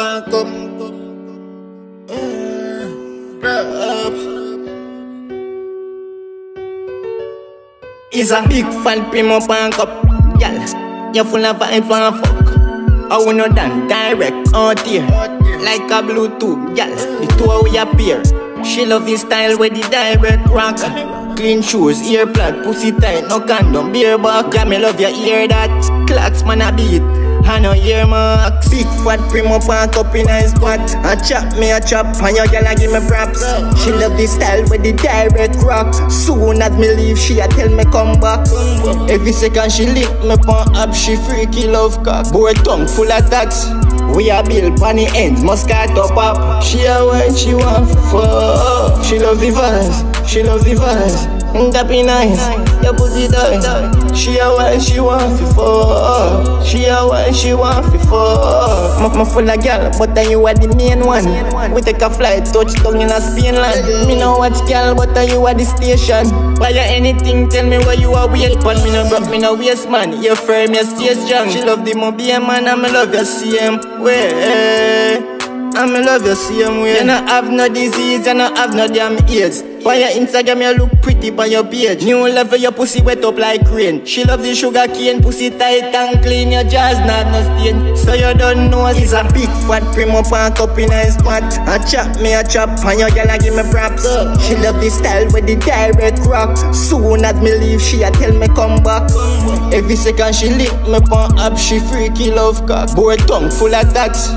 up. He's a big fan, prim up and cup. Gal, you full of vibes, wanna fuck. I wanna done direct oh out here. Like a Bluetooth, gal. The two of we appear. She love the style where the direct rock. Clean shoes, ear plug, pussy tight, no condom, beer back. Yeah, me love your ear that. Clocks man a beat. I know ear marks. Big fat prim up and cup in a squat. I chop me a chop and your girl a give me props. She love the style with the direct rock. Soon as me leave, she a tell me come back. Every second she lick me pon up, she freaky love cock. Boy tongue full of tats. We a build the ends, Moscato pop. She a when she want fuck. She love the vibes, she love the vibes. Be nice, your pussy die. She a when she want fuck. She a when she want fuck. My, my full of gal, but then you are the main one. We take a flight, touchdown in a Spain land. Me no watch gal, but then you are the station. Buy you anything, tell me where you are wait But me no broke, me no waste man. You firm, you stay strong. She love the mobile man, and me love your same way. And me love you same way. You no have no disease, you no have no damn AIDS. On your Instagram, you look pretty on your page. New level, your pussy wet up like rain. She love the sugar cane, pussy tight and clean. Your jazz not no stain. So you don't know it's a big fat prim up cup in a spot. I chop me a chop, and your girl a give me props. She love the style with the direct rock. Soon as me leave, she a tell me come back. Every second she lick me pon up, she freaky love cock. Boy tongue full of tats.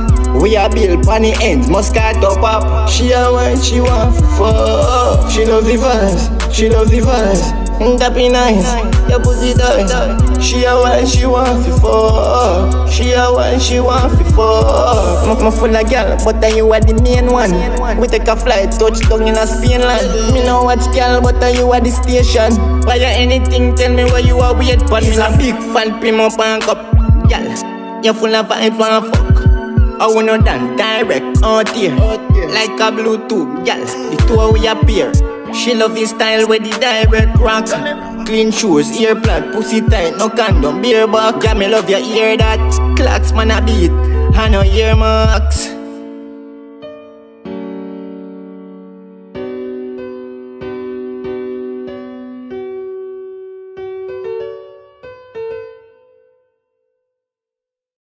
We a build pon the ends, Moscato pop. She a when she want fuck. She love the vibes, she love the vibes. Mm, that be nice, your pussy die. She a when she want fuck. She a when she want fuck. Me full of gal, but then you are the main one. We take a flight, touchdown in a Spain land. Me no watch gal, but then you are the station. Why you anything, tell me where you are wait pon. Me a big fan, prim up and cup. Gal, you full of vibes, wanna fuck. I wanna done direct? Oh, Out here Like a Bluetooth, gal The two we appear. She love the style with the direct rock. Clean shoes, ear plug, pussy tight, no condom, beer back Yeah, me love your ear that Clocks man a beat, I know ear marks